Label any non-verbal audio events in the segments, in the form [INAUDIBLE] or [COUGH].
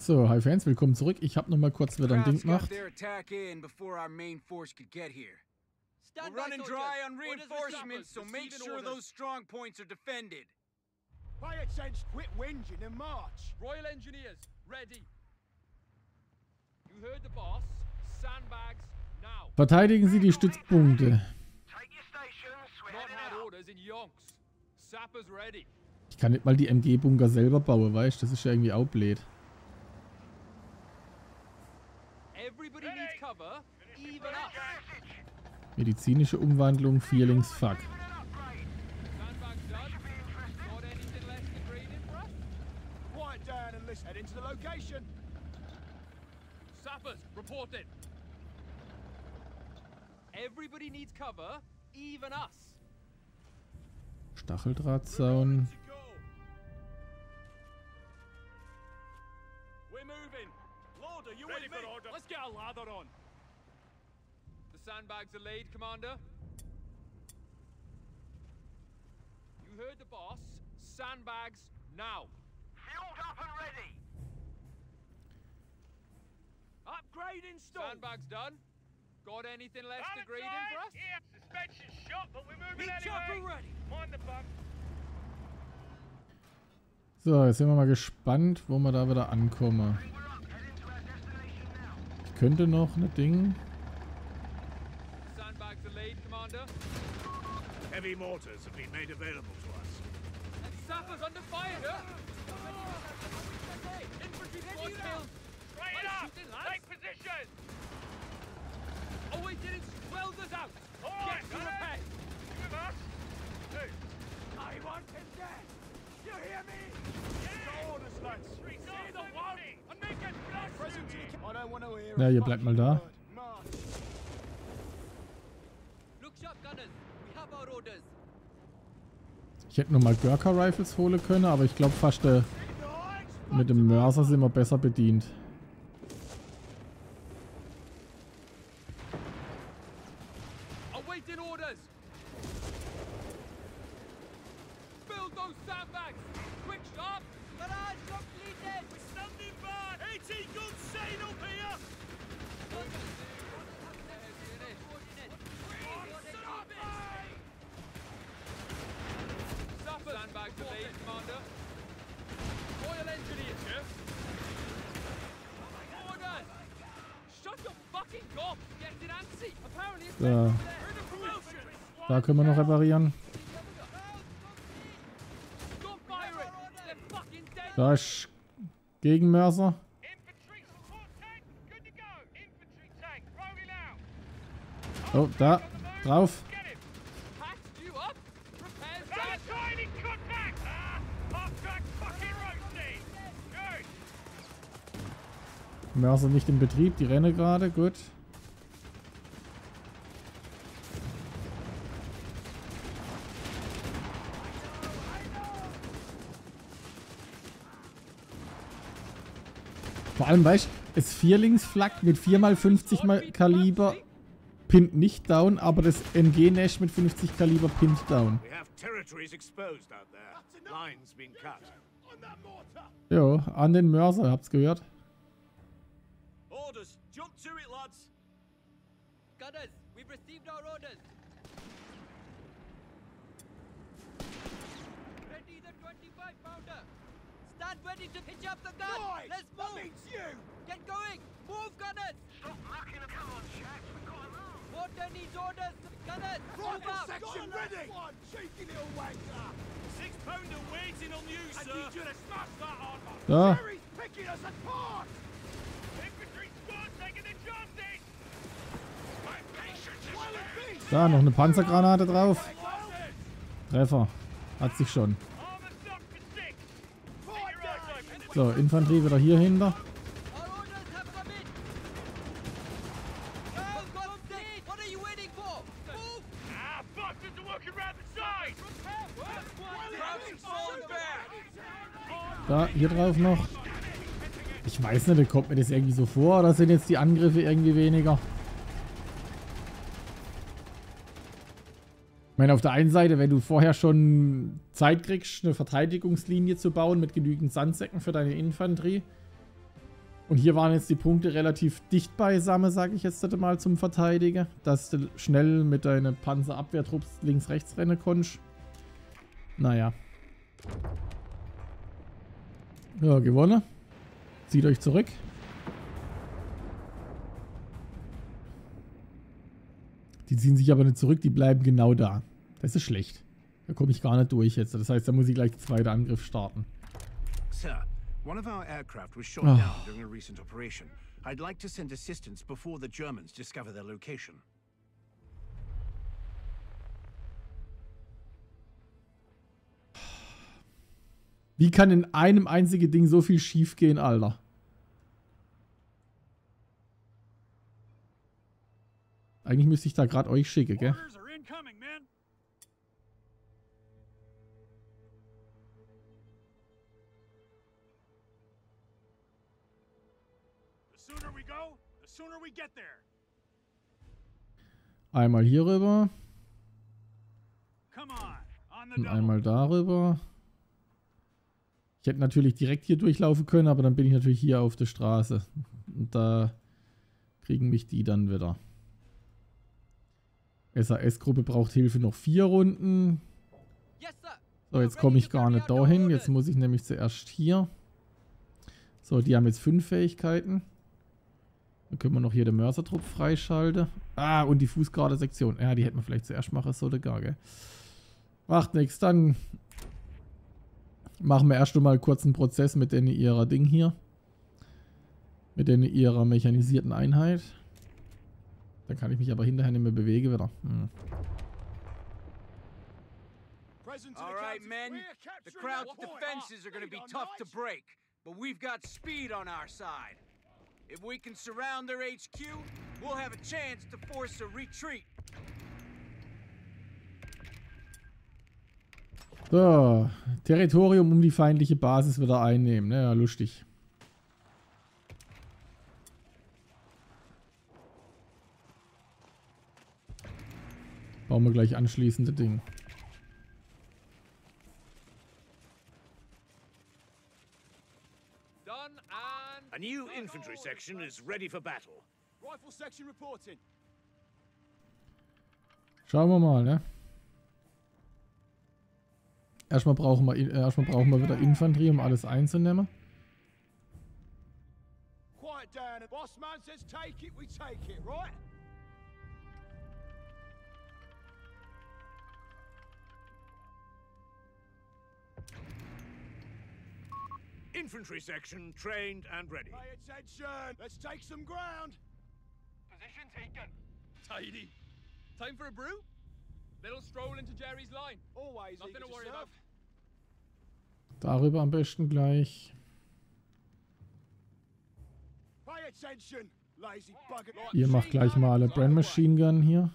So, hi Fans, willkommen zurück. Ich habe noch mal kurz wieder ein Ding gemacht. We're running dry on reinforcements, so make sure those strong points are defended. Pay attention, quit whinging and march. Royal Engineers, ready. You heard the boss. Sandbags, now. Verteidigen Sie die Stützpunkte. Ich kann nicht mal die MG-Bunker selber bauen, weißt du? Das ist ja irgendwie auch blöd. Everybody needs cover, even us. Medizinische Umwandlung, Vierlings, fuck. Sandbags you Ready with me? order. Let's get a lather on. The sandbags are laid, Commander. You heard the boss. Sandbags now. Fueled up and ready. Upgrade installed. Sandbags done. Got anything left to grade in for us? Yeah, suspension shot, but we're moving Need chopper ready. Mind the bump. So, jetzt sind wir mal gespannt, wo wir da wieder ankommen. Könnte noch eine Ding. Sandbags are laid, Commander. Heavy mortars have been made available to us. And sappers under fire, yeah? Infantry squad killed. Right Nice shooting, lads. position. Oh, we didn't swell us out. All Get to it. repair. You with us? Hey. I want him dead. You hear me? Yeah. orders, lads. Ja, ihr bleibt mal da. Ich hätte noch mal Gurkha Rifles holen können, aber ich glaube fast äh, mit dem Mörser sind wir besser bedient. Awaiting orders. Build those sandbags. Quick, sharp. Barrage completed. We're standing by. 18 guns sail up here. Sappers. Sandbags are laid, Commander. Royal Engineers, yeah? Orders. Shut your fucking gob. Getting antsy. Apparently it's Da, We're in a promotion. da können wir noch reparieren. Da ist Gegenmörser. Oh, da. Drauf. Mörser nicht in Betrieb, die renne gerade. Gut. Vor allem, weißt du, es Vierlingsflak mit 4x50 mal Kaliber pinnt nicht down, aber das MG-Nash mit 50 Kaliber pinnt down. We have territories exposed out there. Lines been cut. On that mortar. Jo, an den Mörser, habt's gehört. Orders. Jump to it, lads. Gunners, we've received our orders. Ready the 25 pounder. Stand ready to pitch up the gun. Guys, Let's that move. means you. Get going. Move, gunners. Stop mucking. Come on, chaps. We've got to move. Mortar needs orders. Gunners, move Rifle up. section ready. One, cheeky little wanker. Six pounder waiting on you, I need you to smash that armor. Da. Jerry's picking us apart. Infantry squad taking the chances. My patience is. Da, noch eine Panzergranate drauf. Treffer. Hat sich schon. Are working round the side. Da, hier drauf noch. Ich weiß nicht, kommt mir das irgendwie so vor oder sind jetzt die Angriffe irgendwie weniger? Meine, auf der einen Seite, wenn du vorher schon Zeit kriegst, eine Verteidigungslinie zu bauen mit genügend Sandsäcken für deine Infanterie, Und hier waren jetzt die Punkte relativ dicht beisammen, sage ich jetzt mal zum Verteidiger. Dass du schnell mit deinen Panzerabwehrtrupps links-rechts rennen konntest. Naja. Ja, gewonnen. Zieht euch zurück. Die ziehen sich aber nicht zurück, die bleiben genau da. Das ist schlecht. Da komme ich gar nicht durch jetzt. Das heißt, da muss ich gleich den zweiten Angriff starten. Sir, one of our aircraft was shot Oh. down during a recent operation. I'd like to send assistance before the Germans discover their location. Wie kann in einem einzigen Ding so viel schief gehen, Alter? Eigentlich müsste ich da gerade euch schicken, gell? Einmal hier rüber Come on, on the und einmal darüber. Ich hätte natürlich direkt hier durchlaufen können, aber dann bin ich natürlich hier auf der Straße. Und da kriegen mich die dann wieder. SAS-Gruppe braucht Hilfe noch vier Runden. So, jetzt komme ich gar nicht dahin. Jetzt muss ich nämlich zuerst hier. So, die haben jetzt fünf Fähigkeiten. Dann können wir noch hier den Mörsertrupp freischalten. Ah, und die Fußgarde-Sektion. Ja, die hätten wir vielleicht zuerst machen sollen, gar, gell? Macht nichts. Dann machen wir erst einmal kurz einen Prozess mit denen ihrer Ding hier. Mit denen ihrer mechanisierten Einheit. Dann kann ich mich aber hinterher nicht mehr bewegen wieder. Hm. Present to All the right, men. The crowd's defenses are going to be tough to break, but we've got speed on our side. If we can surround their HQ, we'll have a chance to force a retreat. So, Territorium um die feindliche Basis wieder einnehmen. Ja, lustig. Bauen wir gleich anschließende Ding. Done and A new infantry section is ready for battle. Rifle section reporting. Schauen wir mal, ne? Erstmal brauchen wir, äh, erstmal brauchen wir wieder Infanterie, um alles einzunehmen. Quiet down. Boss man says take it, we take it, right? Infantry section trained and ready. Pay attention. Let's take some ground. position taken. Tidy. Time for a brew? Little stroll into Jerry's line. Always Nothing to worry about. Darüber am besten gleich. Pay attention, lazy bugger. Ihr macht gleich mal alle Brand Machine Gun hier.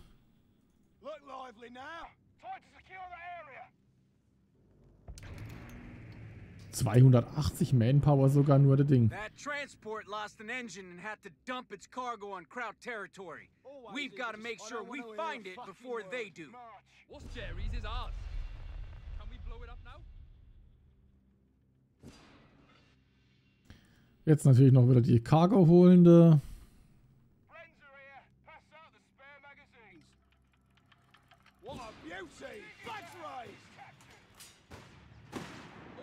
Look lively now. Time to secure the area. 280 Manpower sogar nur das Ding. That transport lost an engine and had to dump its cargo on Kraut territory. We've got to make sure we find it before they do. What's Jerry's is ours. Can we blow it up now? Jetzt natürlich noch wieder die Cargo holende. Friends are here. Pass out the spare magazines. What a beauty! Flags raised.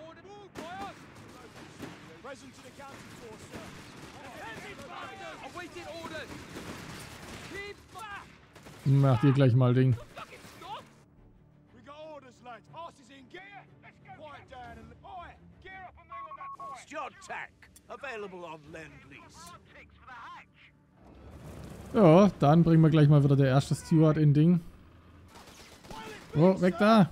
Order move, boys! Present to the county force, sir. Awaiting orders! Keep back! Macht ihr gleich mal Ding. Fucking stop! We got orders, lads. Horses in gear. Let's go. Quiet down and oi, gear up and move on that point. It's your tank, available on Lend Lease. Ja, dann bringen wir gleich mal wieder der erste Steward in Ding. Oh, weg da!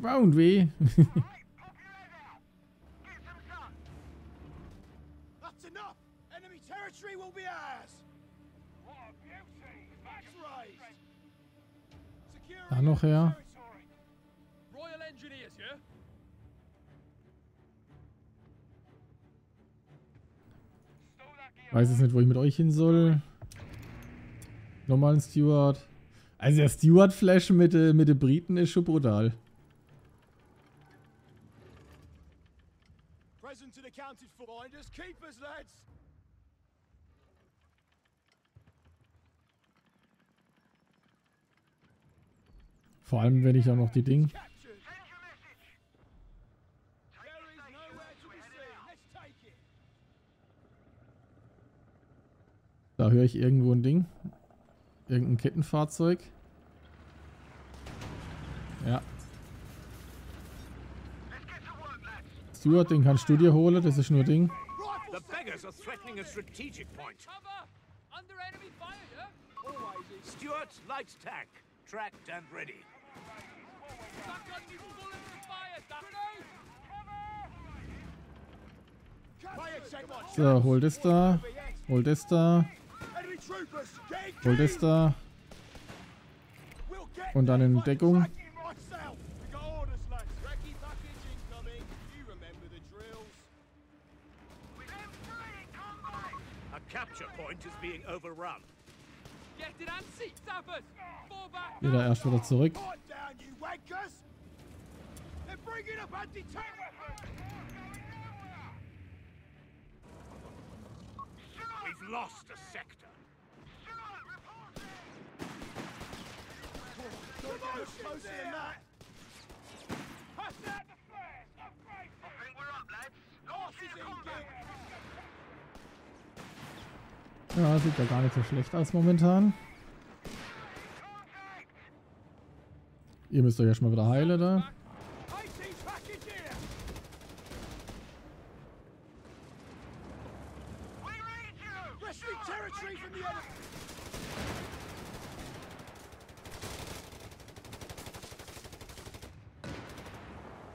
Won't we? [LAUGHS] That's enough. Territory will be ours. What a beauty. That's raised. Secure noch her. Royal Engineers, yeah? Weiß es nicht, wo ich mit euch hin soll. Nochmal ein Steward. Also der Steward-Flash mit, äh, mit den Briten ist schon brutal. Present and accounted for. Finders, keepers, lads. Vor allem, wenn ich auch noch die Ding. Captured. Jerry's nowhere to be seen. Let's take it. Da höre ich irgendwo ein Ding. Irgendein Kettenfahrzeug. Ja. Stuart, den kannst du dir holen, das ist nur Ding. The beggars are threatening a strategic point. Cover! Under enemy fire, yeah? Always is. Stuart, light tank, tracked and ready. On you fire. So, hol das da. Hol das da. Get Und dann in Deckung. tracking myself. We got orders, lads. Recce package Ja, sieht ja gar nicht so schlecht aus momentan. Ihr müsst euch erstmal wieder heilen da. 18 package here! We read you! Wrestling territory from the enemy!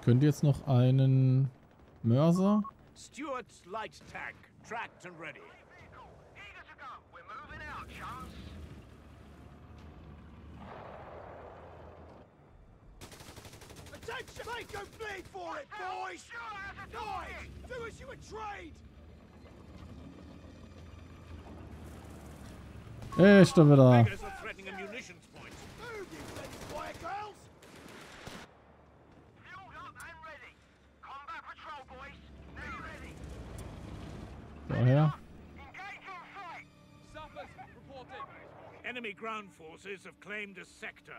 Könnt ihr jetzt noch einen Mörser? Stuart's light tank, tracked and ready. Attention! Make go bleed for it, boys! Guys, do as you were trained! Echt da wieder. Beggars are threatening a munitions point. Move, you bloody quiet girls! Fueled up and ready. Combat patrol, boys. Now ready. Reporting! Enemy ground forces have claimed a sector.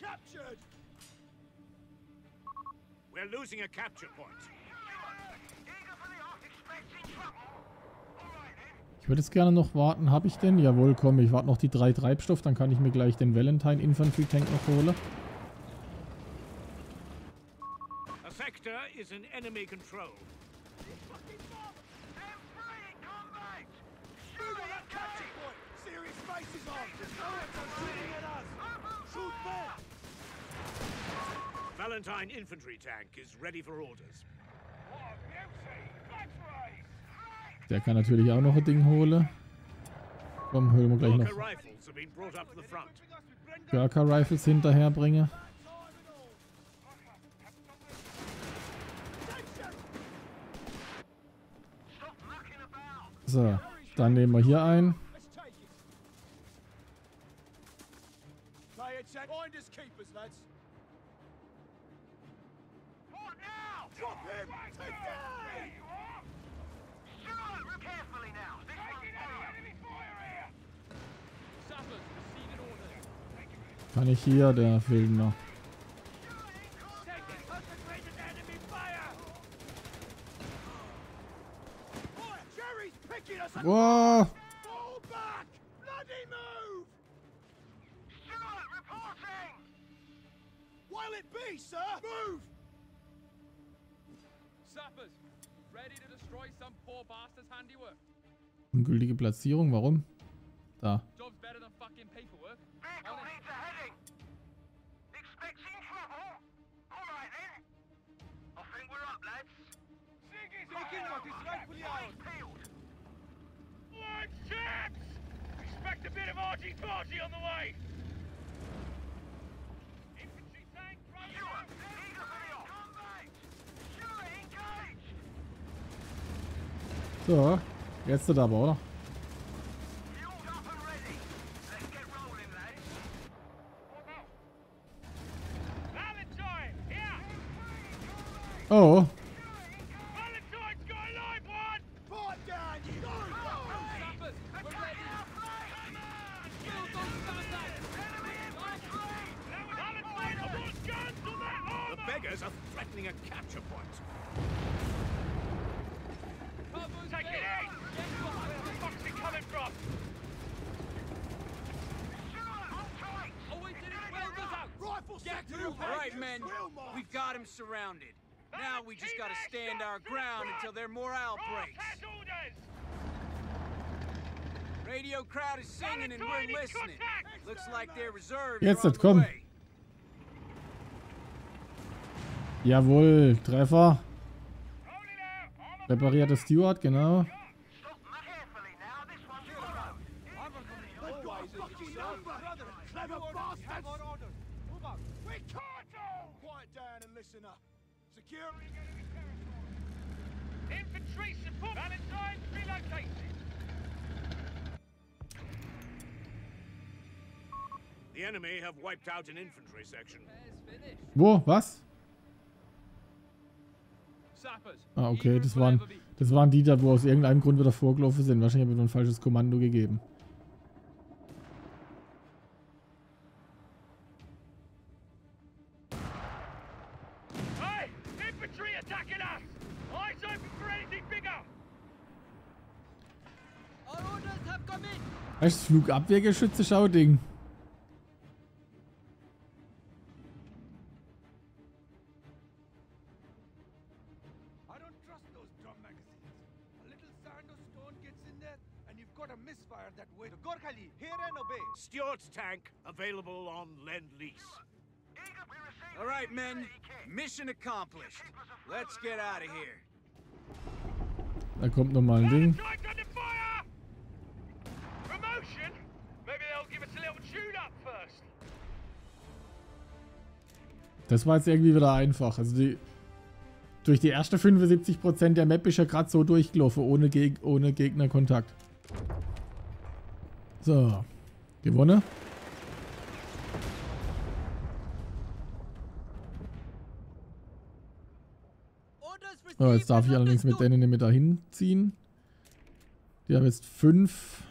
Captured! We're losing a capture point. Ich würde jetzt gerne noch warten. Habe ich denn? Jawohl, komm. Ich warte noch die drei Treibstoff. Dann kann ich mir gleich den Valentine Infantry Tank noch holen. A sector is in enemy control. Serious faces on! Shooting at us! Shoot back! Valentine infantry tank is ready for orders. Der kann natürlich auch noch ein Ding holen. Komm, holen wir gleich noch. Gurkha Rifles hinterher bringen. Stop mucking about! So, dann nehmen wir hier ein. Let's take it! Play it, check. Finders keepers, lads. What now? Drop him! Take that! Stuart, carefully now. This one's enemy fire here! Sappers! Receiving orders! Kann ich hier, der fehlt noch. Taking concentrated enemy fire! Boy, Jerry's picking us up! Wow! Fall back! Bloody move! Stuart, reporting! While it be, sir! Move! Sappers! Ready to destroy some poor bastard's handiwork. Ungültige Platzierung, warum? Da. Job's better than fucking paperwork. Vehicle On it. needs a heading! Expecting trouble? Alright then. I think we're up, lads. Looking like it's rightfully out. peeled. One chance! Expect a bit of argy-bargy on the way! Infantry tank, right Eager for the off. Combat! Sure, engage! So, jetzt er aber, oder? Fueled Jetzt, the komm. jawohl, Treffer. Armor Reparierte Steward, genau. The enemy have wiped out an infantry section. Wo? Was? Ah, okay, das waren, das waren die da, wo aus irgendeinem Grund wieder vorgelaufen sind. Wahrscheinlich habe ich nur ein falsches Kommando gegeben. Hey! Infantry attacking us! Misfire that way. The Gorkhali, hear and obey. Stuart's tank available on Lend Lease. All right, men. Mission accomplished. Let's get out of here. Da kommt nochmal ein Ding. Promotion? Maybe they'll give us a little tune-up first. Das war jetzt irgendwie wieder einfach. Also die, durch die erste 75% der Map ist ja gerade so durchgelaufen, ohne, Geg ohne Gegnerkontakt. So. Gewonnen. So, jetzt darf ich allerdings mit denen mehr dahin ziehen. Die haben jetzt fünf.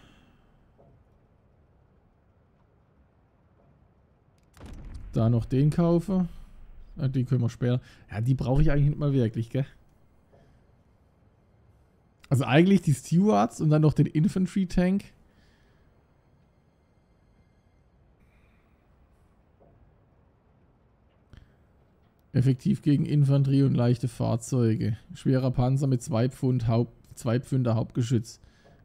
Da noch den kaufe. Ja, die können wir später. Ja, die brauche ich eigentlich nicht mal wirklich, gell? Also eigentlich die Stewards und dann noch den Infantry Tank. Effektiv gegen Infanterie und leichte Fahrzeuge. Schwerer Panzer mit 2 Pfund Haupt, 2 Pfünder Hauptgeschütz.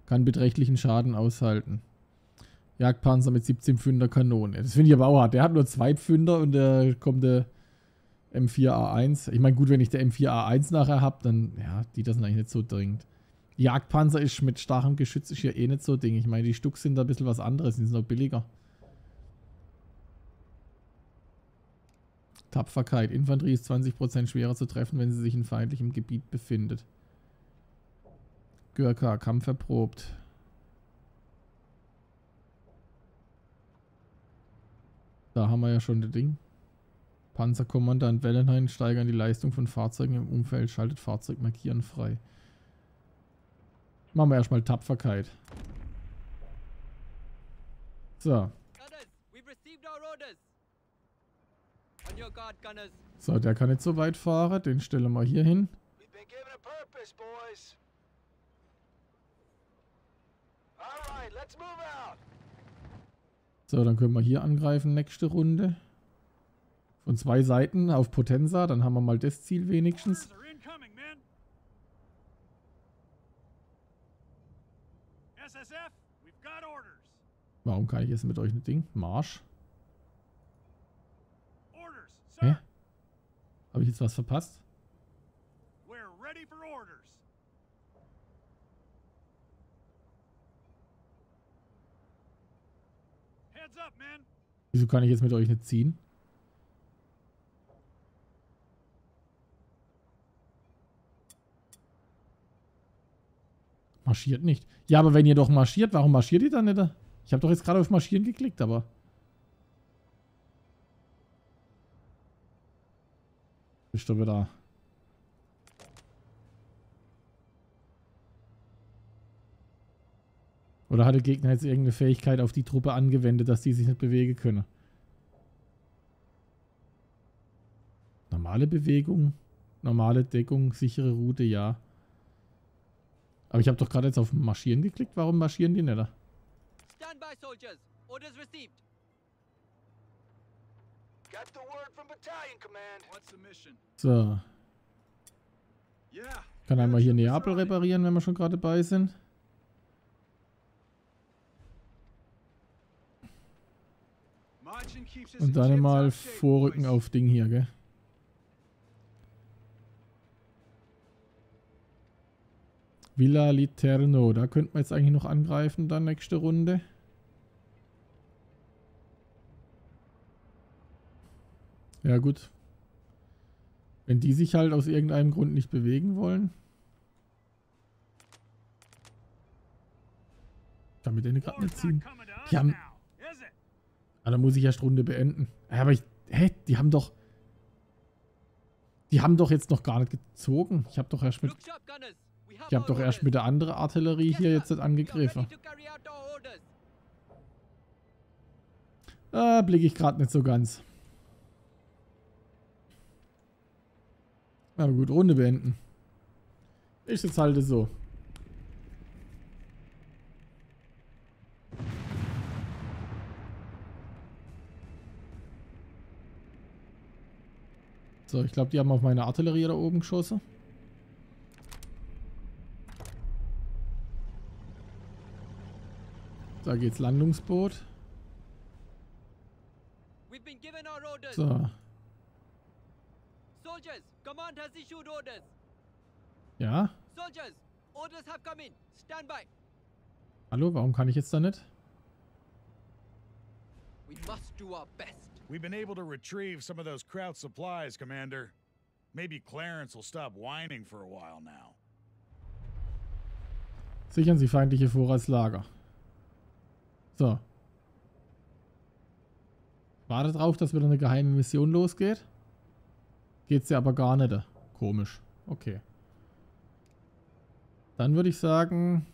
Kann beträchtlichen Schaden aushalten. Jagdpanzer mit 17 Pfünder Kanone. Das finde ich aber auch hart. Der hat nur 2 Pfünder und da kommt der M4A1. Ich meine, gut, wenn ich der M4A1 nachher habe, dann, ja, die das eigentlich nicht so dringend. Jagdpanzer ist mit starkem Geschütz ist ja eh nicht so Ding. Ich meine, die Stuck sind da ein bisschen was anderes, die sind noch billiger. Tapferkeit. Infanterie ist 20% schwerer zu treffen, wenn sie sich in feindlichem Gebiet befindet. Gürka, Kampf erprobt. Da haben wir ja schon das Ding. Panzerkommandant Valentine steigern die Leistung von Fahrzeugen im Umfeld, schaltet Fahrzeug markieren frei. Machen wir erstmal Tapferkeit. So, orders. On your guard, gunners. So, der kann nicht so weit fahren. Den stellen wir hier hin. So, dann können wir hier angreifen, nächste Runde. Von zwei Seiten auf Potenza, dann haben wir mal das Ziel wenigstens. Warum kann ich jetzt mit euch ein Ding? Marsch. Hä? Habe ich jetzt was verpasst? We're ready for orders. Heads up, men. Wieso kann ich jetzt mit euch nicht ziehen? Marschiert nicht. Ja, aber wenn ihr doch marschiert, warum marschiert ihr dann nicht? Ich habe doch jetzt gerade auf Marschieren geklickt, aber... Bist du wieder... Oder hat der Gegner jetzt irgendeine Fähigkeit auf die Truppe angewendet, dass die sich nicht bewegen können? Normale Bewegung, normale Deckung, sichere Route, ja. Aber ich habe doch gerade jetzt auf Marschieren geklickt. Warum marschieren die nicht? da? Stand by, soldiers. Orders received. Got the word from battalion command. What's the mission? So. Kann einmal hier Neapel reparieren, wenn wir schon gerade dabei sind. Und dann mal vorrücken auf Ding hier, gell? Villa Literno. Da könnten wir jetzt eigentlich noch angreifen, dann nächste Runde. Ja gut. Wenn die sich halt aus irgendeinem Grund nicht bewegen wollen. Kann mit denen gerade nicht ziehen. Die haben... Ah, dann muss ich erst Runde beenden. Aber ich... Hä? Die haben doch... Die haben doch jetzt noch gar nicht gezogen. Ich habe doch erst mit... Ich habe doch erst mit der anderen Artillerie hier jetzt nicht angegriffen. Ah, blicke ich gerade nicht so ganz. Aber gut, Runde beenden. Ich jetzt halte so. So, ich glaube, die haben auf meine Artillerie da oben geschossen. Da geht's Landungsboot. So, Soldiers, command has issued orders. ja. Soldiers, orders have come in. Stand by. Hallo, warum kann ich jetzt da nicht? We must do our best. We've been able to retrieve some of those Kraut supplies, Commander. Maybe Clarence will stop whining for a while now. Sichern Sie feindliche Vorratslager. So. Warte drauf, dass wieder eine geheime Mission losgeht. Geht's ja aber gar nicht. Komisch. Okay. Dann würde ich sagen,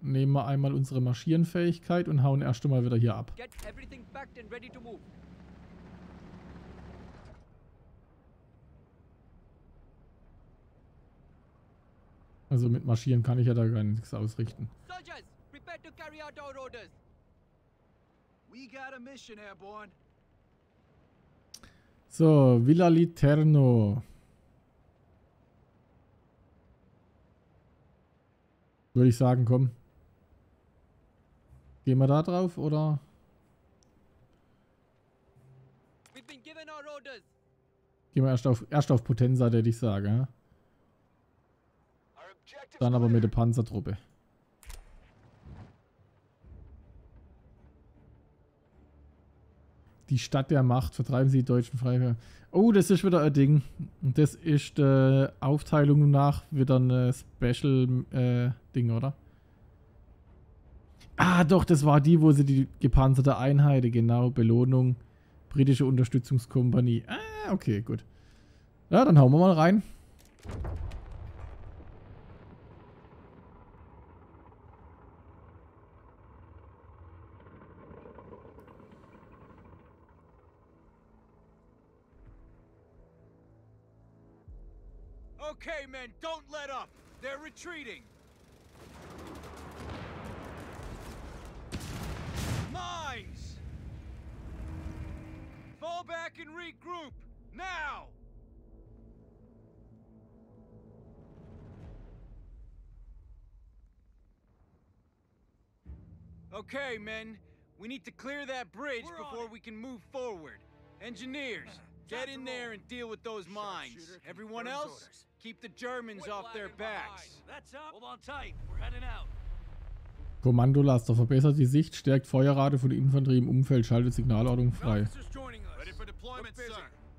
nehmen wir einmal unsere Marschierenfähigkeit und hauen erst einmal wieder hier ab. Get everything packed and ready to move. Also mit Marschieren kann ich ja da gar nichts ausrichten. Soldiers, prepare to carry out our orders. We got a mission, Airborne. So, Villa Literno. Würde ich sagen, komm. Gehen wir da drauf oder? Gehen wir erst auf, erst auf Potenza, hätte ich objective's Dann aber mit der Panzertruppe. Die Stadt der Macht, vertreiben sie die deutschen Freiwilligen. Oh, das ist wieder ein Ding. Das ist äh, Aufteilung nach wieder ein Special-Ding, oder? Ah, doch, das war die, wo sie die gepanzerte Einheit, genau, Belohnung, britische Unterstützungskompanie. Ah, okay, gut. Ja, dann hauen wir mal rein. Men, don't let up. They're retreating. Mines! Fall back and regroup. Now! Okay, men. We need to clear that bridge We're before we can move forward. Engineers, [LAUGHS] get in there and deal with those mines. Everyone else, orders. Keep the Germans off their backs. That's up. Hold on tight. We're heading out. Kommandolaster verbessert die Sicht, stärkt Feuerrate von Infanterie im Umfeld, schaltet Signalordnung frei. Ready for deployment, sir.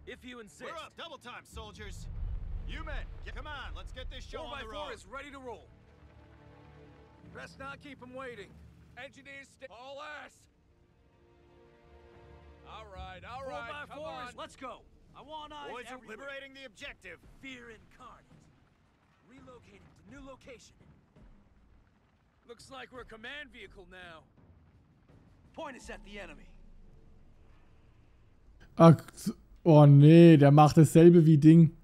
If you insist. We're up. Double time, soldiers. You men, get- come on. Let's get this show on the road. is ready to roll. Best not keep him waiting. Engineers, stay all ass. All right, all right, by come fours, on. let's go. I want eyes Boys are liberating the objective. Fear incarnate. Relocating to new location. Looks like we're a command vehicle now. Point us at the enemy. Ach, oh nee, der macht dasselbe wie Ding.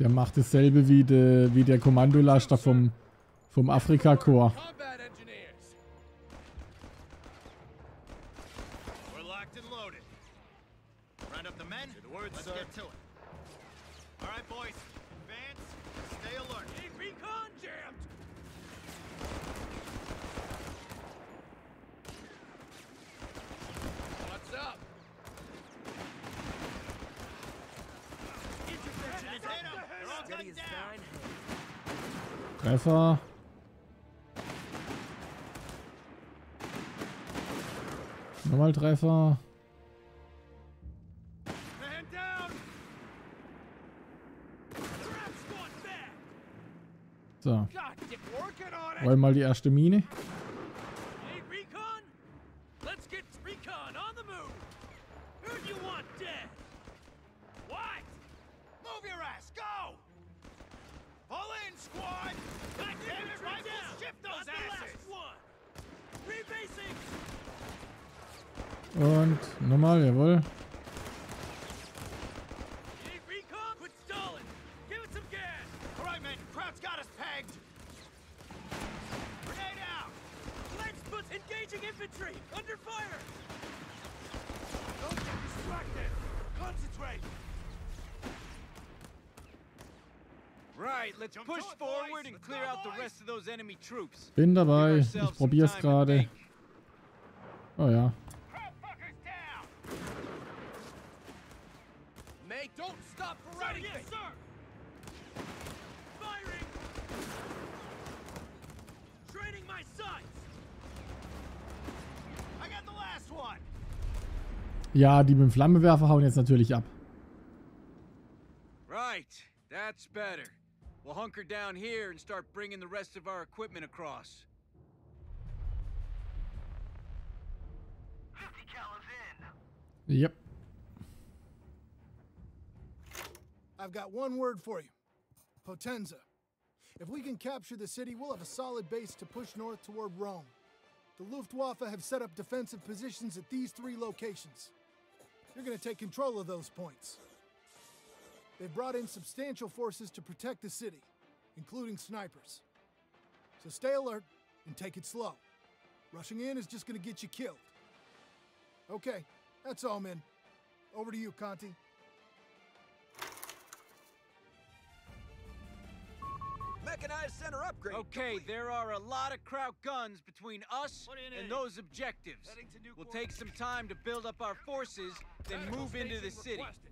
Der macht dasselbe wie, de, wie der Kommandolaster vom, vom Afrika-Korps. Combat engineers. We're locked and loaded. Round up the men. Let's get to it. All right, boys. Advance. Stay alert. Hey, recon jammed. What's up? Intervention is Hit 'em. They're all Steady gunned as down. nine. Treffer. Nochmal Treffer. So, rollen mal die erste Mine. Concentrate. Right, let's Jump push forward and clear out the rest of those enemy troops. Bin dabei. Ich probier's gerade. Oh ja. Crowd fuckers down. May, don't stop for Sir, anything. yes, sir. Firing. Training my sights. I got the last one. Ja, die mit dem Flammenwerfer hauen jetzt natürlich ab. Right, that's better. We'll hunker down here and start bringing the rest of our equipment across. 50 cal is in. Yep. I've got one word for you Potenza. If we can capture the city, we'll have a solid base to push north toward Rome. The Luftwaffe have set up defensive positions at these three locations. You're going to take control of those points. They've brought in substantial forces to protect the city, including snipers. So stay alert and take it slow. Rushing in is just going to get you killed. Okay, that's all, men. Over to you, Conti. Mechanized center upgrade. Okay, there are a lot of Kraut guns between us What do you and need? those objectives. Heading to new We'll take some time to build up our forces, then Medical move into the city. requested.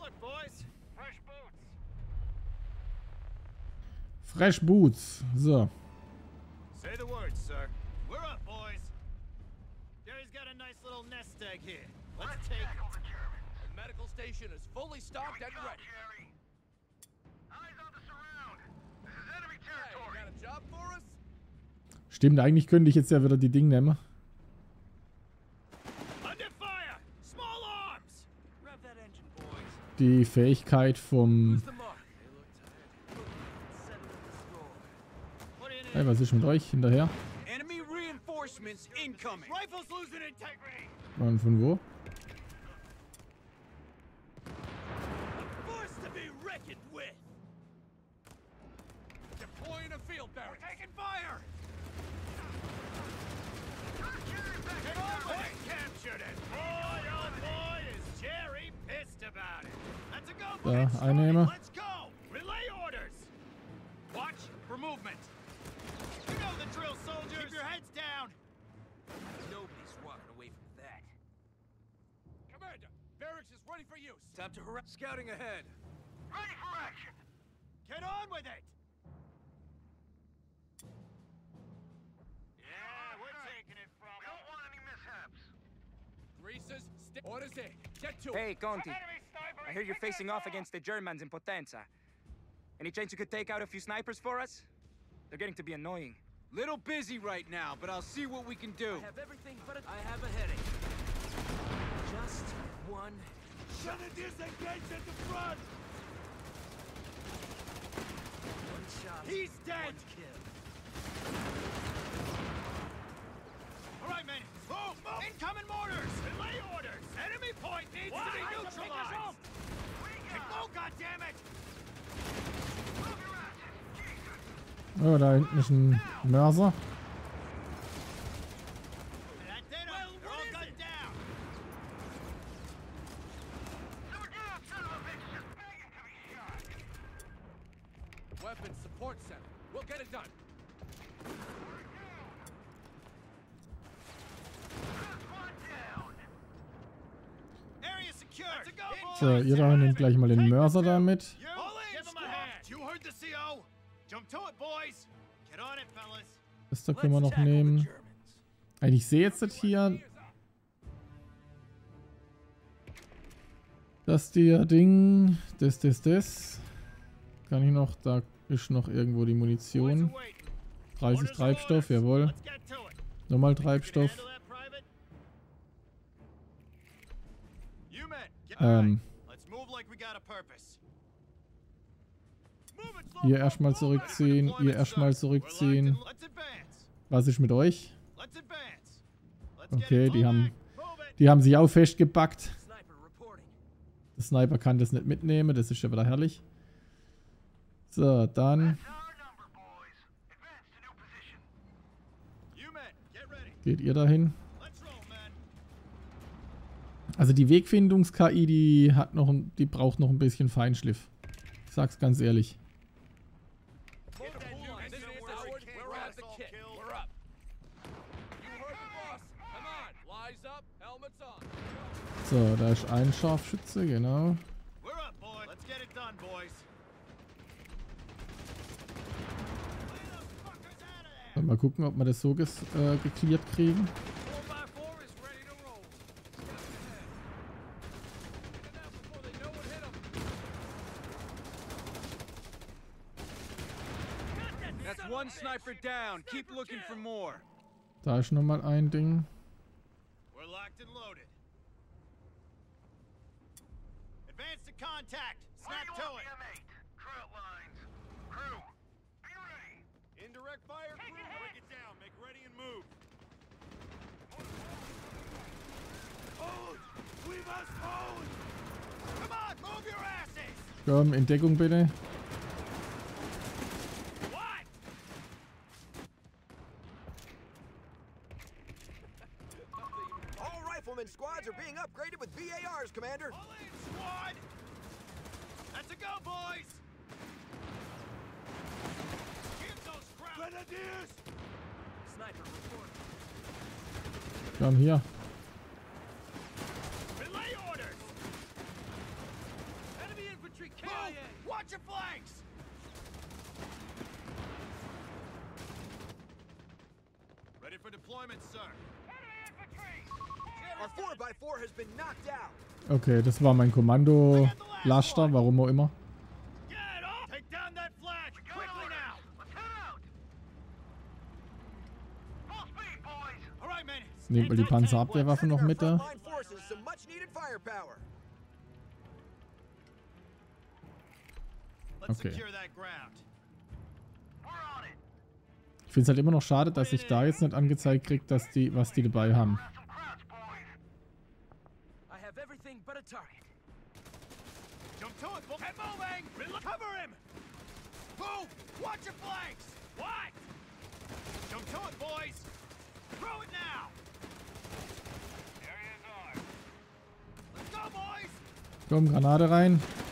Look, boys. Fresh boots. Fresh Boots. So. Say the word, sir. We're up, boys. Jerry's got a nice little nest egg here. Let's take it. Station is fully stocked and ready. Jerry. Eyes on the surround. This is enemy Hey, territory. got a job for us? Stimmt, eigentlich könnte ich jetzt ja wieder die Ding nehmen. Die Fähigkeit vom... Hey, was ist mit euch? Hinterher? Enemy reinforcements incoming. Rifles losing integrity. Und von wo? Deploying a field We're taking fire. Jerry, Get in over it. Captured it. Boy, oh boy, is Jerry pissed about it. That's a go. Da, boys. Einnehmer. Let's go. Relay orders. Watch for movement. You know the drill, soldiers. Keep your heads down. Nobody's walking away from that. Commander, barracks is ready for use. Time to harass. Scouting ahead. Ready for action. Get on with it! Orders in. Get to Hey. Conti. I hear you're facing off against the Germans in Potenza. Any chance you could take out a few snipers for us? They're getting to be annoying. Little busy right now, but I'll see what we can do. I have everything but a... I have a headache. Just one Grenadiers engaged at the front! One shot. He's dead! One kill. All right, men. Move! Move! Incoming mortars! Delay orders! Enemy point needs to be neutralized! Get low, goddammit! Oh, da hinten ist ein Mörser. That did 'em. They're all gunned down! Weapons support center. We'll get it done. Area secured! Let's go, So, ihr da nehmt gleich mal den Mörser da mit. Das da können wir noch nehmen. Eigentlich ich sehe jetzt das hier, dass der Ding, das, das, das. Kann ich noch, da ist noch irgendwo die Munition. 30 Treibstoff, jawohl. Nochmal Treibstoff. It, ihr erstmal zurückziehen, ihr erstmal zurückziehen. Was ist mit euch? Okay, die haben, die haben sich auch reporting. Der Sniper kann das nicht mitnehmen, das ist ja wieder herrlich. So, dann geht ihr dahin. Also die Wegfindungs-KI, die hat noch, ein- die braucht noch ein bisschen Feinschliff. Ich sag's ganz ehrlich. So, da ist ein Scharfschütze, genau. Mal gucken, ob wir das so äh, geklärt kriegen. Down. Keep looking for more. Da ist nochmal ein Ding. We're locked and loaded. Advance to contact. Snap to it. Crew lines. Crew, be ready. Indirect fire. Crew, break it down. Make ready and move. Hold! We must hold! Come on, move your asses. Komm, in Deckung bitte. What? All rifleman squads are being upgraded with BARs, Commander. All in, squad. That's a go, boys. Give those crowds. Grenadiers! Sniper reporting. Komm, hier. Relay orders. Enemy infantry Move. KIA. Watch your flanks. Ready for deployment, sir. Okay, das war mein Kommando-Laster, warum auch immer. Nehmt mal die Panzerabwehrwaffe noch mit da. Okay. Ich finde es halt immer noch schade, dass ich da jetzt nicht angezeigt kriege, dass die, was die dabei haben. Got some crowds, boys. I have but a target. Jump to it, boy. Get moving! Rel- Cover him! Move! Watch your flanks! What? Jump to it, boys! Throw it now! Area's ours. Let's go, boys! Komm, Granate rein.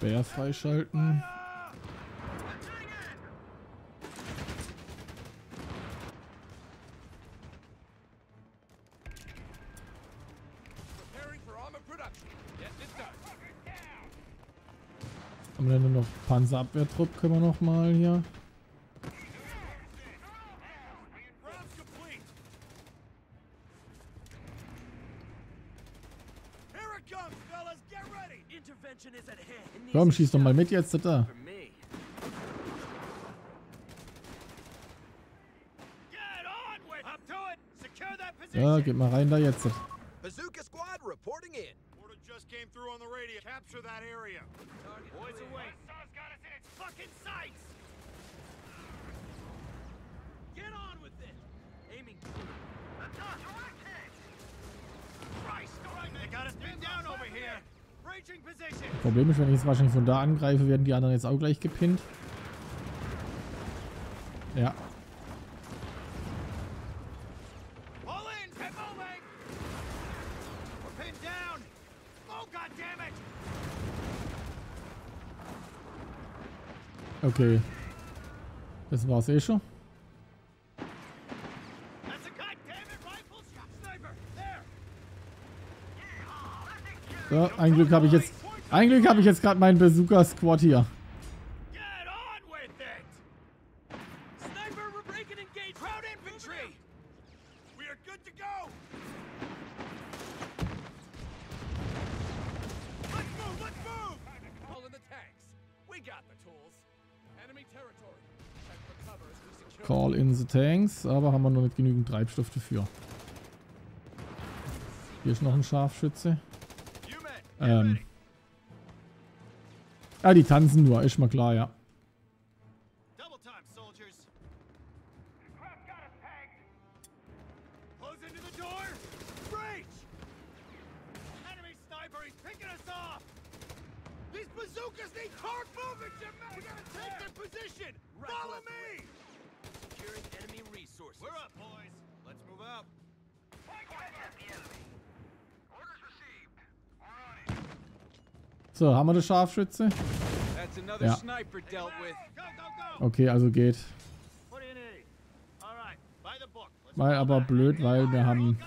Speer freischalten. Haben wir denn noch Panzerabwehrtrupp? Können wir noch mal hier. Round's complete. Here it comes, fellas. Get ready. Intervention is at hand. It needs Komm, schieß doch mal mit jetzt da. For me. Get on with Up to it. Secure that position. Ja, geht mal rein da jetzt. Bazooka Squad reporting in. Order just came through on the radio. Capture that area. Boys away. Sun's got us in its fucking sights. Get on with it. Aiming. Christ, all right, they got us pinned down over here. Problem ist, wenn ich jetzt wahrscheinlich von da angreife, werden die anderen jetzt auch gleich gepinnt. Ja. Okay. Das war's eh schon. That's a goddamn rifle shot. Sniper. So, ein Glück habe ich jetzt. Ein Glück habe ich jetzt gerade meinen Bazooka Squad hier. Call in the tanks, aber haben wir noch nicht genügend Treibstoff dafür. Hier ist noch ein Scharfschütze. Ähm. Ah, die tanzen nur, ist mal klar, ja. So, haben wir das Scharfschütze? Ja. Okay, also geht. Weil aber blöd, weil wir haben.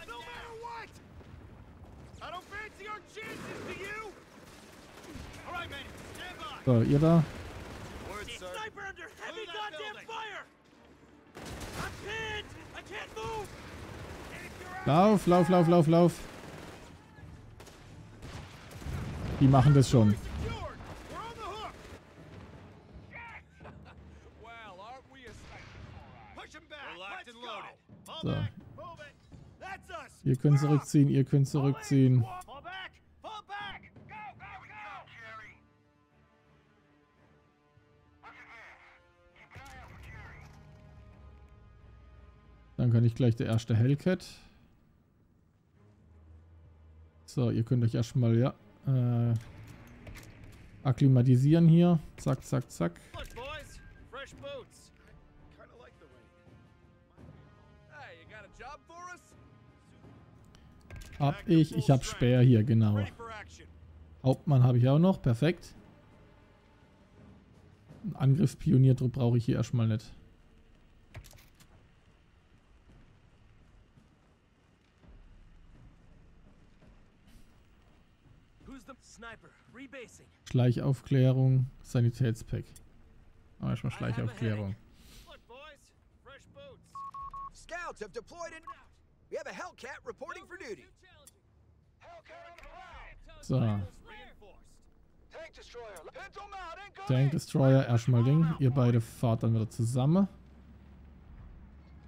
So, ihr da. Lauf, lauf, lauf, lauf, lauf. Die machen das schon. Secured. We're on the hook. Well, aren't we a sniper? Push him back. We're locked and loaded. Fall So. Ihr könnt zurückziehen, ihr könnt zurückziehen. Dann kann ich gleich der erste Hellcat. So, ihr könnt euch erstmal, ja, äh, akklimatisieren hier. Zack, zack, zack. Hab ich, ich hab Speer hier, genau. Hauptmann habe ich auch noch, perfekt. Einen Angriffspionierdruck brauche ich hier erstmal nicht. Who's the sniper? Rebasing. Schleichaufklärung, Sanitätspack. Aber erstmal Schleichaufklärung. Look, boys. Fresh boots. Scouts have deployed in. We have a Hellcat reporting for duty. So. Tank destroyer. Erstmal Ding. Ihr beide fahrt dann wieder zusammen.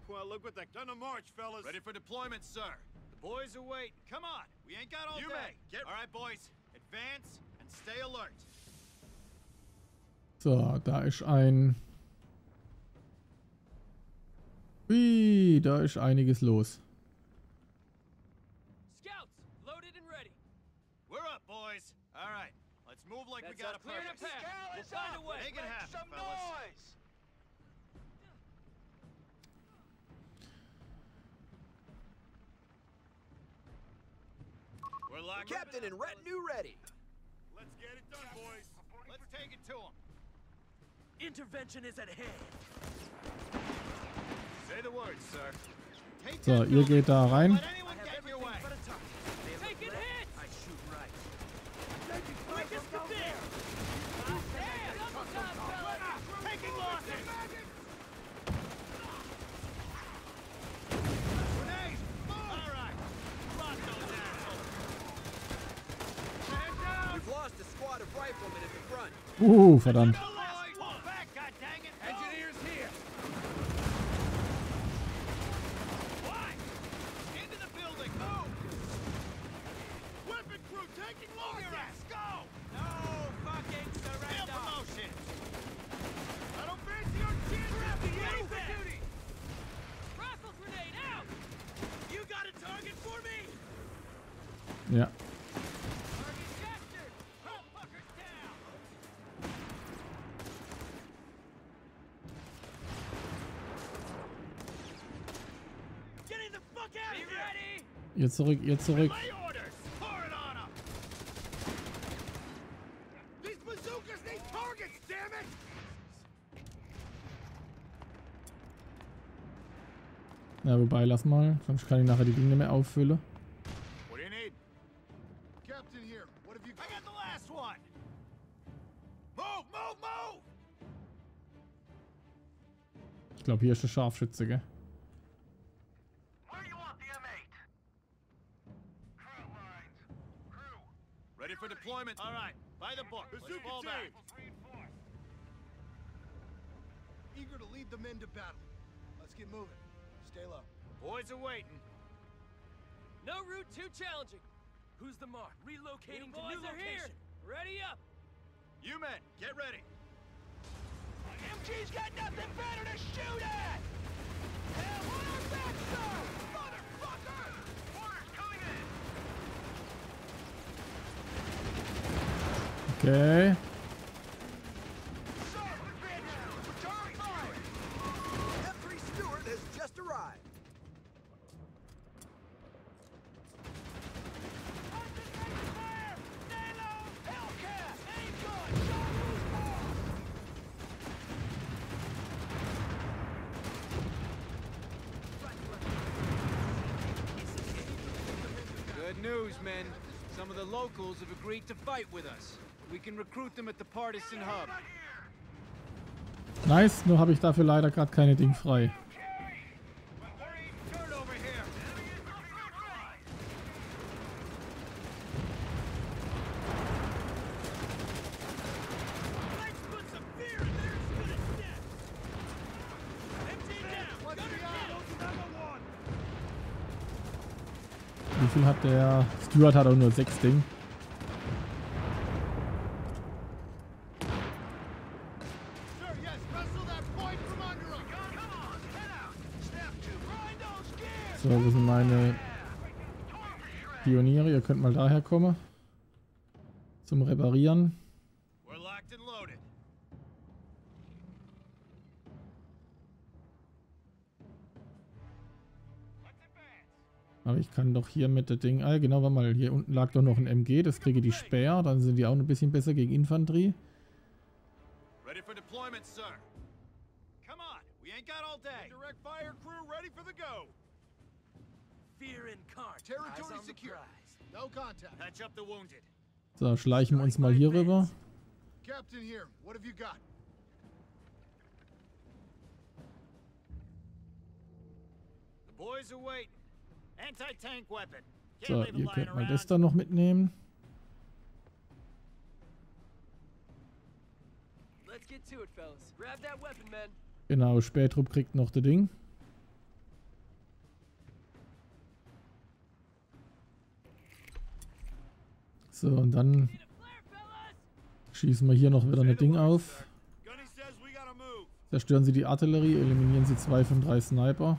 Well, look what they done to march, fellas. Ready for deployment, sir. The boys are waiting. Come on. We ain't got all You day. All right, boys. Advance and stay alert. So, da ist ein... Ui, da ist einiges los. Scouts, loaded and ready. We're up, boys. All right, let's move like That's we got a plan. Is. Make it happen, fellas. Noise. We're locked. Captain and retinue ready. Let's get it done, boys. Let's take it to them. Intervention is at hand. Say the words, sir. Take So, ihr geht da rein. For me? Ja. Target captured! All fuckers down! Getting the fuck out Be of here. ready! Ihr zurück, ihr zurück. Ja, wobei, lass mal. Sonst kann ich nachher die Dinge mehr auffüllen. What do you need? Captain here. What have you I got the last one. Move, move, move! Ich glaube, hier ist der Scharfschütze, gell? Ready for deployment. All right. By the book. Let's fall back. eager to lead the men to battle? Let's get moving. Stay low. Boys are waiting. No route too challenging. Who's the mark? Relocating to new are here. location. Ready up! You men, get ready. MG's got nothing better to shoot at! Hell, on our back, sir! Motherfucker! Orders coming in! Okay. Sir, attention! Return fire! M3 Stewart has just arrived. Concentrated fire! Stay low! Hellcat! Aim gun! Shot who's more! Good news, men. Some of the locals have agreed to fight with us. Nice, nur habe ich dafür leider gerade keine Ding frei. Wie viel hat der? Stuart hat auch nur sechs Ding. Pioniere? Ihr könnt mal daher kommen. Zum Reparieren. We're locked and loaded. Aber ich kann doch hier mit der Ding... Ah, genau, warte mal. Hier unten lag doch noch ein MG. Das kriege die Speer. Dann sind die auch ein bisschen besser gegen Infanterie. Ready for deployment, sir. Come on, we ain't got all day. Direct fire crew ready for the go. Fear incarnate. Territory secure. Prize. No contact. Patch up the wounded. So, schleichen wir uns mal hier rüber. Captain here. What have you got? The boys are waiting. Anti-tank weapon. Can't So, ihr könnt mal das dann noch mitnehmen. Genau, Spätrupp kriegt noch das Ding. So, und dann schießen wir hier noch wieder ein Ding auf. Zerstören sie die Artillerie, eliminieren sie zwei von drei Sniper.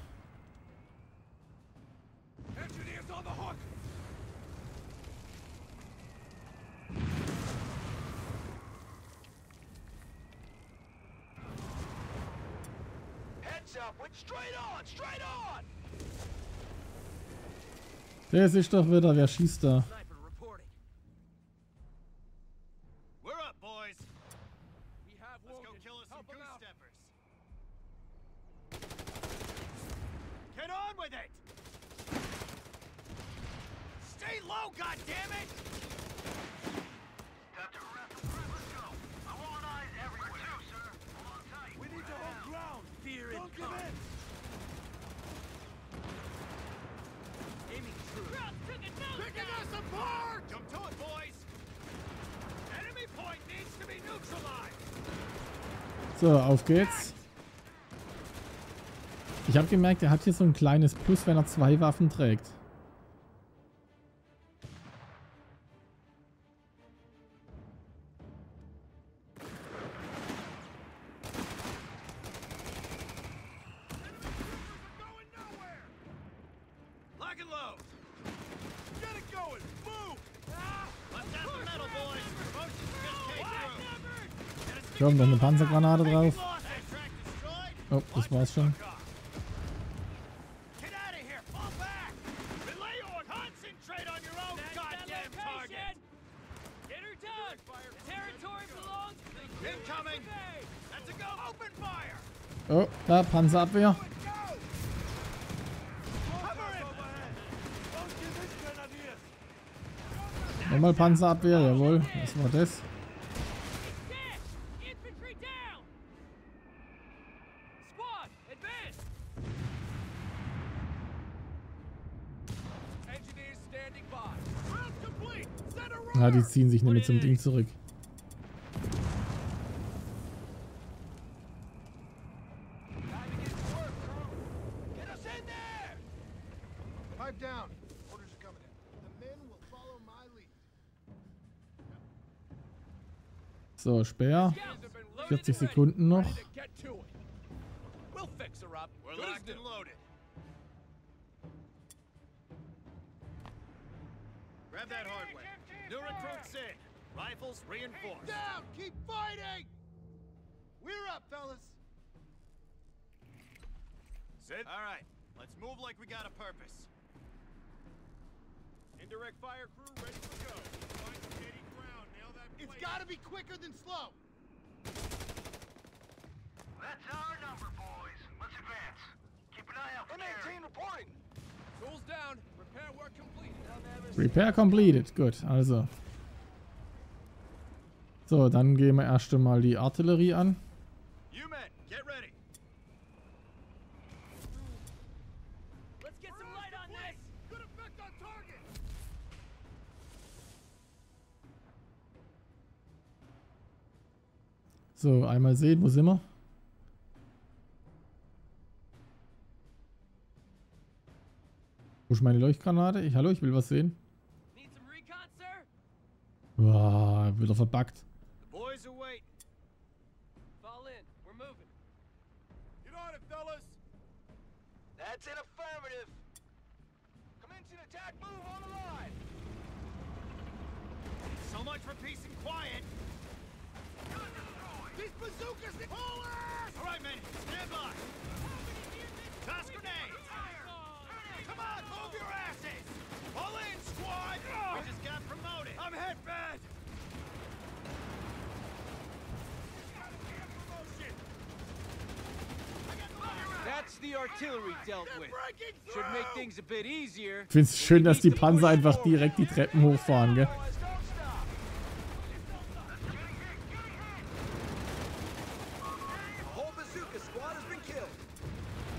Das ist doch wieder, wer schießt da? So, auf geht's. Ich habe gemerkt, er hat hier so ein kleines Plus, wenn er zwei Waffen trägt. Get it going! Move! Let's have the metal, boys! Promotions just came through! Komm, noch eine Panzergranate drauf. Oh, das war's schon. Oh, da, Panzerabwehr. Nochmal Panzerabwehr, jawohl. Was war das? Dead. Infantry down. Squad, advance. Engineers standing by. Round complete! Set a Na, roar! die ziehen sich nämlich zum Ding zurück. Time to get to work, Rifles reinforced. Down! Keep fighting! We're up, fellas. Sit. All right. Let's move like we got a purpose. Indirect fire crew ready to go. Find steady ground. Nail that It's place. gotta be quicker than slow. That's our number, boys. Let's advance. Keep an eye out for Jerry. reporting. Tools down. Repair work completed. Repair completed. Gut, also. So, dann gehen wir erst einmal die Artillerie an. So, einmal sehen, wo sind wir? Wo ist meine Leuchtgranate? Ich, hallo, ich will was sehen. Wow, wieder verbuggt. The boys are waiting. Fall in. We're moving. Get on it, fellas. That's an affirmative. Commence an attack move on the line. So much for peace and quiet. These bazookas, they pull us! All right, men, stand by. Toss grenades. Come on, move your asses. All in, squad. We just got promoted. I'm hit bad. That's the artillery dealt with. Should make things a bit easier. Ich finde es schön, dass die Panzer einfach direkt die Treppen hochfahren, gell? Boys, don't stop. The whole bazooka squad has been killed.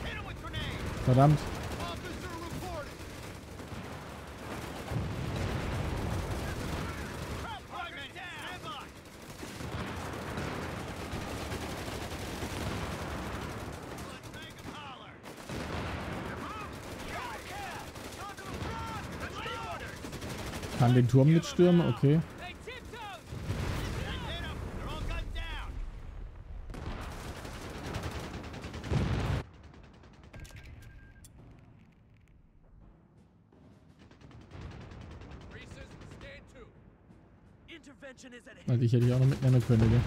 Hit him with grenades. Verdammt. Officer reporting. All right, men, stand by. Let's make 'em holler. Kann den Turm mitstürmen, okay. Ja, dich hätte ich auch noch mitnehmen können, gell?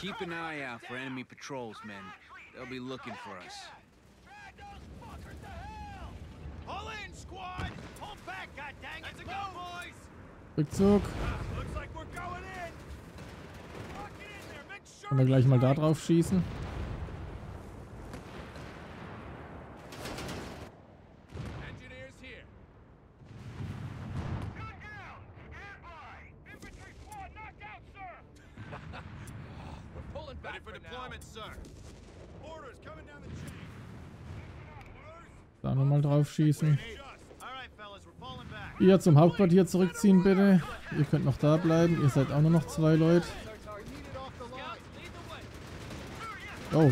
Keep an eye out for enemy patrols, men. They'll be looking for us. Pull in, squad! Pull back, god dang Let's go, boys! Rückzug. Können wir gleich mal da drauf schießen? Back. Ihr zum Hauptquartier zurückziehen, bitte. Ihr könnt noch da bleiben. Ihr seid auch nur noch zwei Leute. Oh,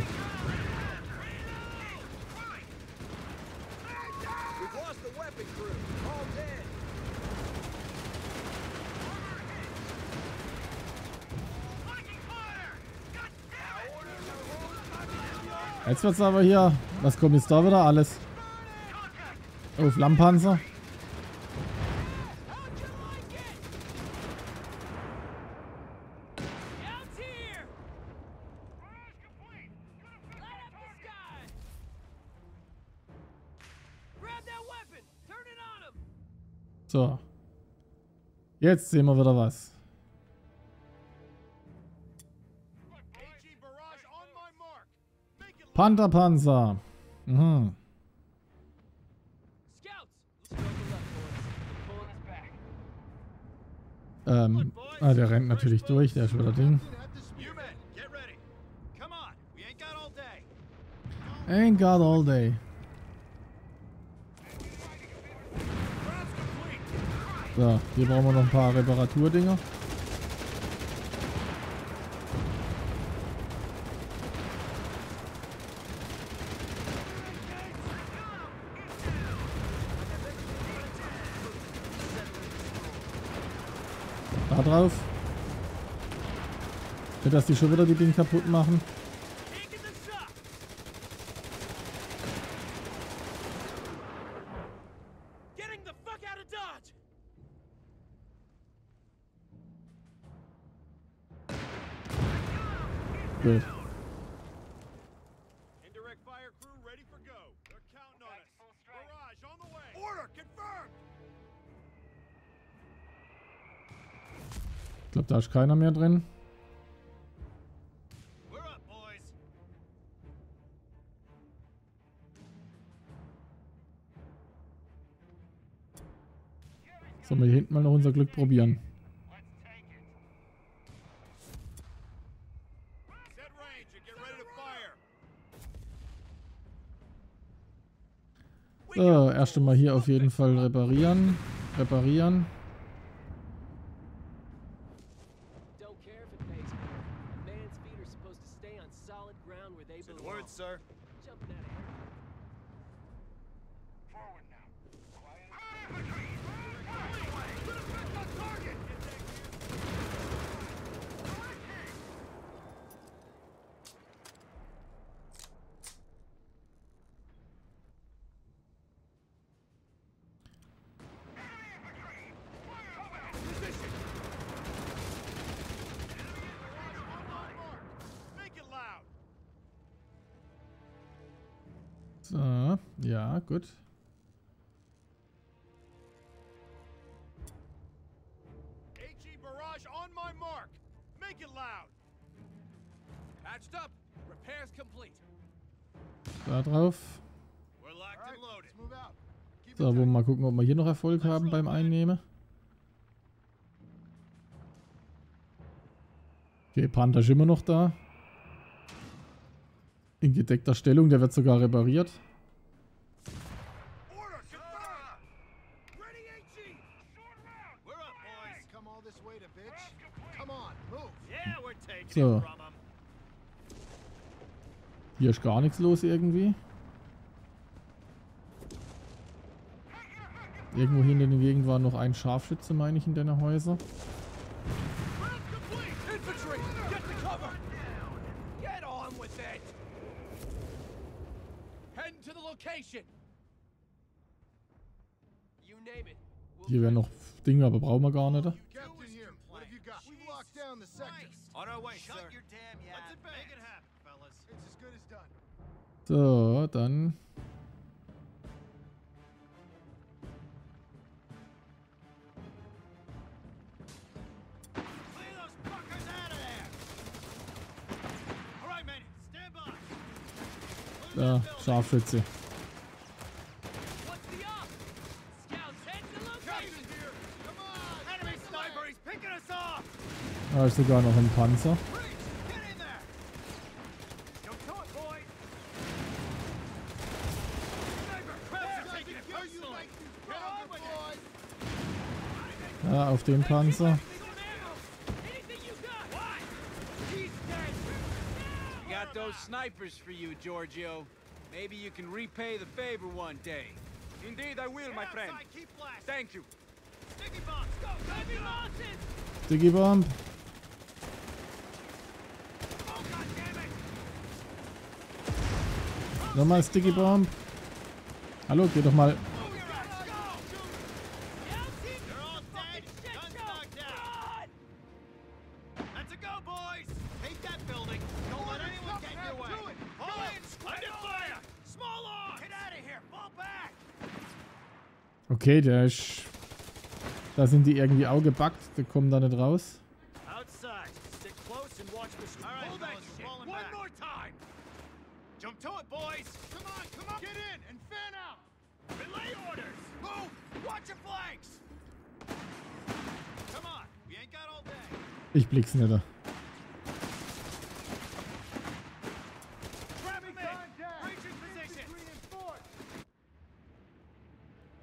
jetzt wird's aber hier. Was kommt jetzt da wieder? Alles. Oh, Flammenpanzer. So. Jetzt sehen wir wieder was. Pantherpanzer. Mhm. Ähm, ah, der rennt natürlich durch, der ist wieder Ding. You men, get ready. Come on, we ain't got all day. Ain't got all day. So, hier brauchen wir noch ein paar Reparaturdinger. Da drauf. Nicht, dass die schon wieder die Dinge kaputt machen. Taking this up! Getting the fuck out of Dodge! Gut. Indirect fire crew ready for go. They're counting on us. Barrage on the way. Order confirmed. Ich glaube, da ist keiner mehr drin. Sollen wir hier hinten mal noch unser Glück probieren? So, erst einmal hier auf jeden Fall reparieren. Reparieren. Don't care if it pays more. A man's feet are supposed to stay on solid ground where they Say the belong. word, sir. Jumping out of here. Forward now. Quiet. Make it loud. So, ja, gut. HE barrage on my mark. Make it loud. Patched up. Repairs complete. Da drauf. So, wollen wir mal gucken, ob wir hier noch Erfolg haben beim Einnehmen. Okay, Panther ist immer noch da. In gedeckter Stellung, der wird sogar repariert. Order confirmed. Ready, HE. Sword round. We're up, boys. Come all this way to bitch. Come on, move. Yeah, we're taking So. Hier ist gar nichts los irgendwie. Irgendwo hier in der Gegend war noch ein Scharfschütze, meine ich, in it. We'll Hier wären noch Dinge, aber brauchen wir gar nicht. On our way, Shut sir. your damn yap. Let's advance. Make it happen, fellas. It's as good as done. So, dann. Clear those are taking it personally. Get on with it. Ja, auf den Panzer. Anything you got? What? He's dead. Got those snipers for you, Giorgio. Maybe you can repay the favor one day. Indeed, I will, my Get friend. outside, keep blasting. Thank you. Sticky bombs, go, go, Heavy go. losses. Sticky Bomb. Oh, goddammit. Nochmal Sticky Bomb. Hallo, geh doch mal. Move your ass, go. They're all dead. Guns knocked out. That's a go, boys. Take that building. Don't let anyone get in your way. Fall in, under fire. Small arms. Get out of here. Fall back. Okay, der ist. Da sind die irgendwie auch gebackt. Die kommen da nicht raus. Outside. Stick close and watch Pull that shit. One more time. Jump to it, boys. Come on, come on. Get in and fan out. Relay orders. Move. Watch your flanks. Come on. We ain't got all day. Ich blick's nicht. da. Grab him in. Breaching position.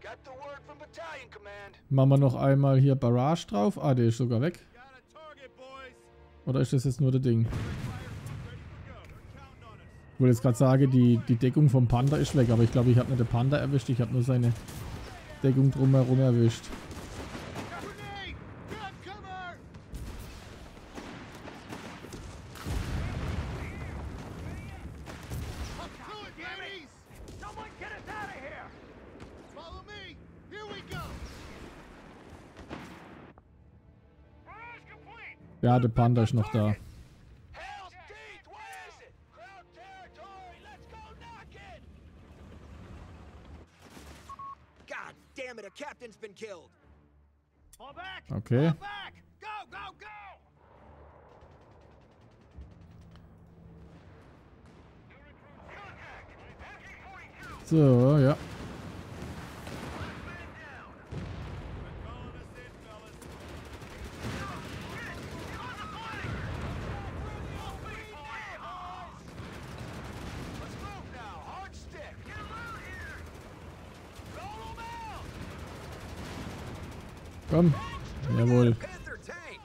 Got the word from battalion command. Machen wir noch einmal hier Barrage drauf. Ah, der ist sogar weg. Oder ist das jetzt nur der Ding? Ready for go. They're counting on us. Ich wollte jetzt gerade sagen, die, die Deckung vom Panda ist weg, aber ich glaube, ich habe nicht den Panda erwischt, ich habe nur seine Deckung drumherum erwischt. Ja, der Panda ist noch da. Hell's teeth, where is it? Crowd territory, let's go knock it! God damn it, a captain's been killed. Fall back. Okay. So, ja. Komm. Jawohl. Panther tank.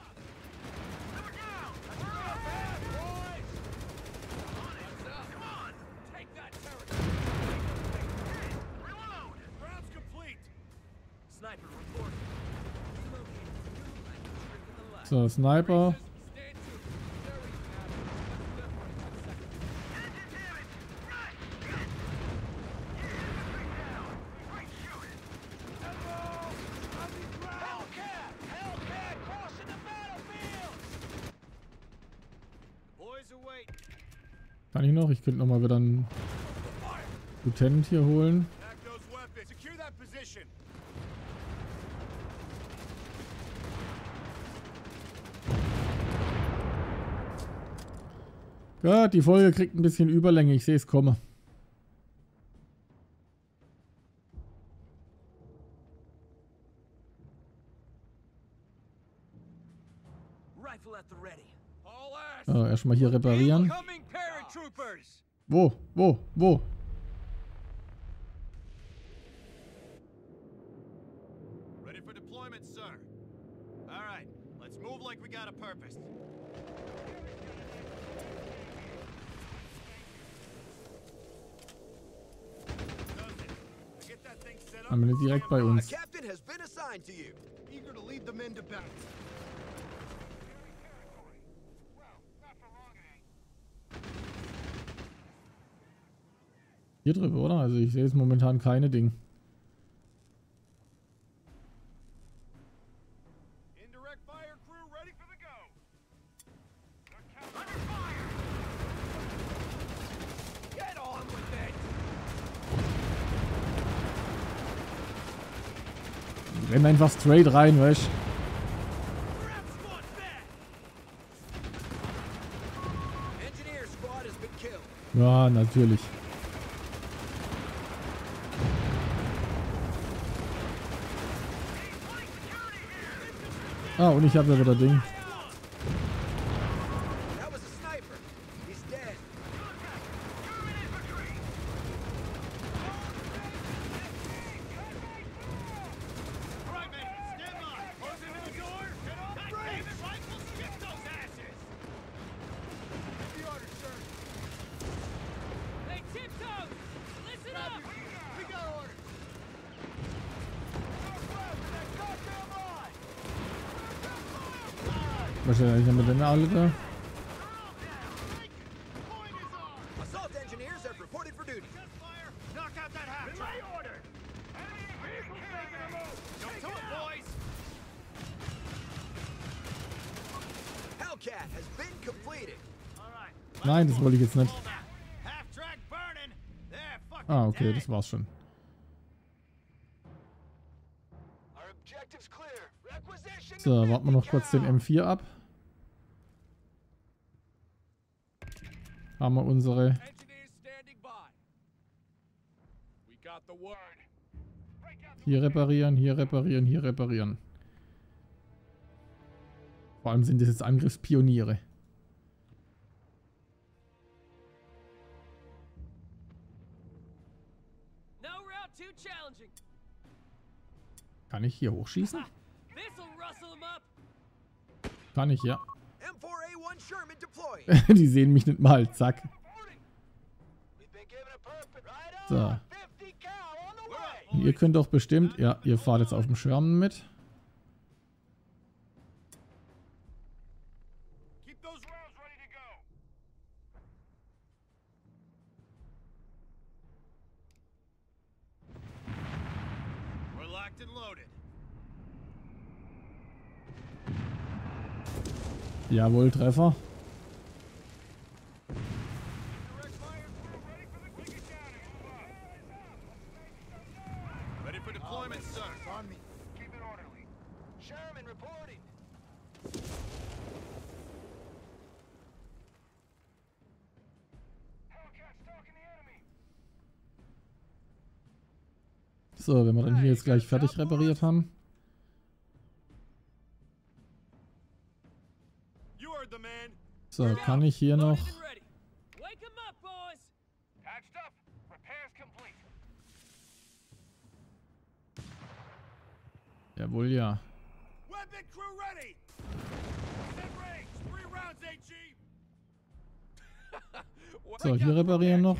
Ground's complete. Sniper reporting. So, Sniper. Stand to. Very bad. Hellcat! Hellcat crossing the battlefield! Boys are waiting. Kann ich noch? Ich könnte noch mal wieder einen Lieutenant hier holen. Ja, die Folge kriegt ein bisschen Überlänge. Ich sehe es ass. So, erstmal hier reparieren. Coming paratroopers! Wo? Wo? Wo? Ready for deployment, sir. All right, let's move like we got a purpose. Does. I get that thing set up. Haben wir nicht direkt bei uns. captain has been assigned to you. Eager to lead the men to battle. Hier drüber, oder? Also ich sehe jetzt momentan keine Ding. Renn einfach straight rein, weißt Ja, natürlich. Ah, und ich habe aber das Ding. Wahrscheinlich haben wir denn alle da. Nein, das wollte ich jetzt nicht. Ah, okay, das war's schon. So, warten wir noch kurz den M4 ab. Haben wir unsere... Hier reparieren, hier reparieren, hier reparieren. Vor allem sind das jetzt Angriffspioniere. Kann ich hier hochschießen? [LAUGHS] Kann ich, ja. [LAUGHS] Die sehen mich nicht mal, zack. So. Und ihr könnt doch bestimmt... Ja, ihr fahrt jetzt auf dem Schwärmen mit. Jawohl, Treffer. So, wenn wir dann hier jetzt gleich fertig repariert haben, So, kann ich hier noch... Jawohl, ja. So, hier reparieren noch.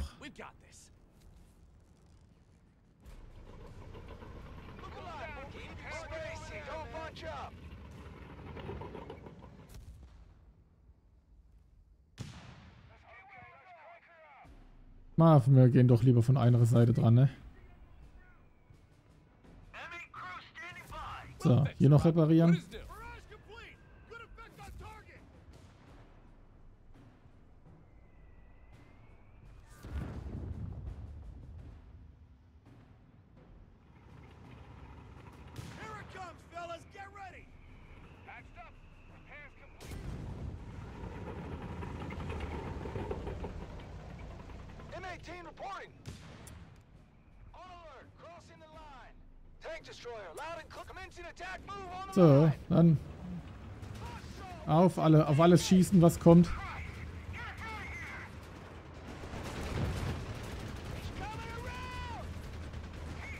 Ma, wir gehen doch lieber von einer Seite dran, ne? So, hier noch reparieren. auf, alle, auf alles schießen, was kommt.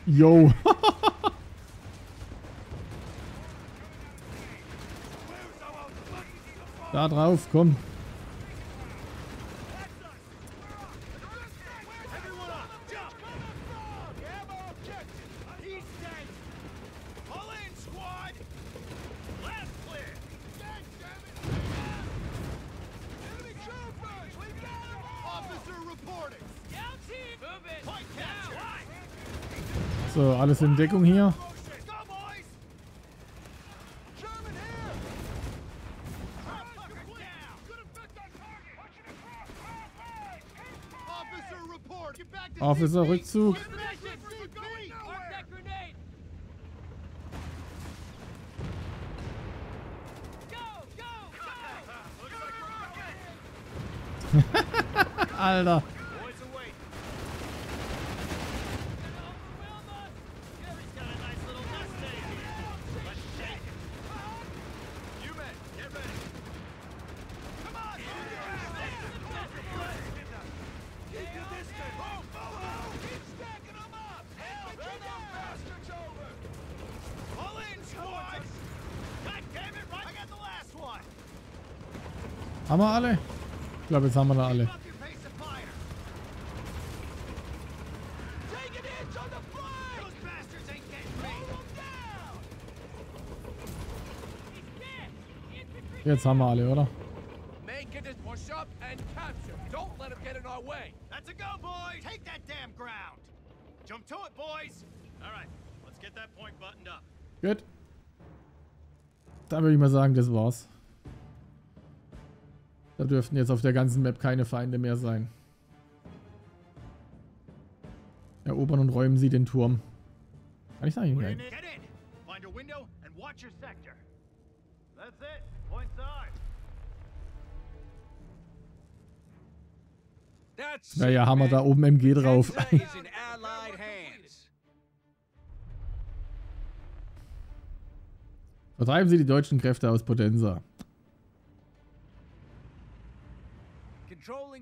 Yo. [LAUGHS] da drauf, komm. So, alles in Deckung hier. Officer Rückzug. [LAUGHS] Alter. Haben wir alle? Ich glaube, jetzt haben wir da alle. Jetzt haben wir alle, oder? Men, get this push up and capture. Don't let him get in our way. That's a go, boys. Take that damn ground. Jump to it, boys. All right, let's get that point buttoned up. Gut. Da würde ich mal sagen, das war's. Dürften jetzt auf der ganzen Map keine Feinde mehr sein. Erobern und räumen sie den Turm. Kann ich da We're in hingehen? it. Get in. Find a window and watch your sector. That's it. Point's ours. That's Naja, haben wir da oben MG drauf. Vertreiben Sie die deutschen Kräfte aus Potenza.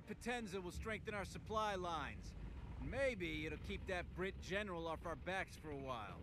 Potenza will strengthen our supply lines. Maybe it'll keep that Brit general off our backs for a while.